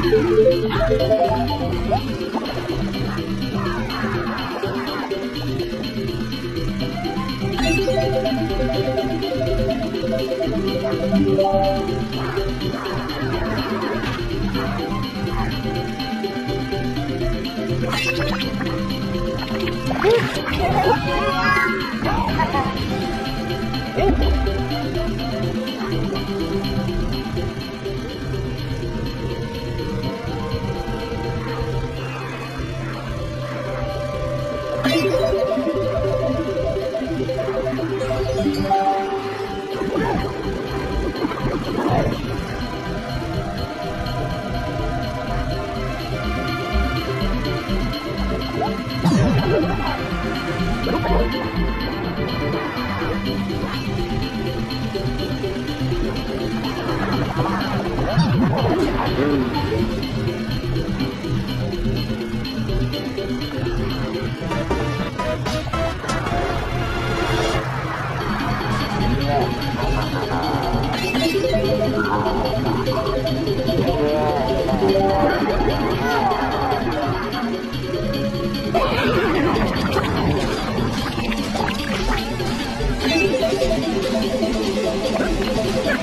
Oh, Thank you.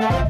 Wow!